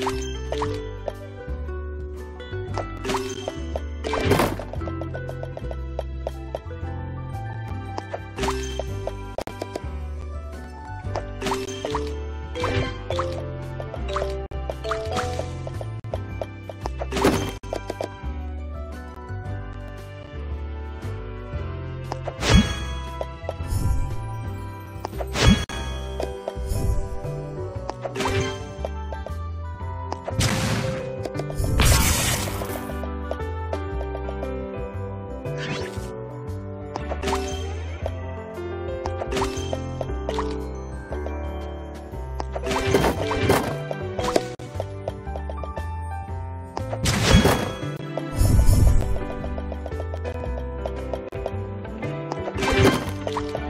you Bye.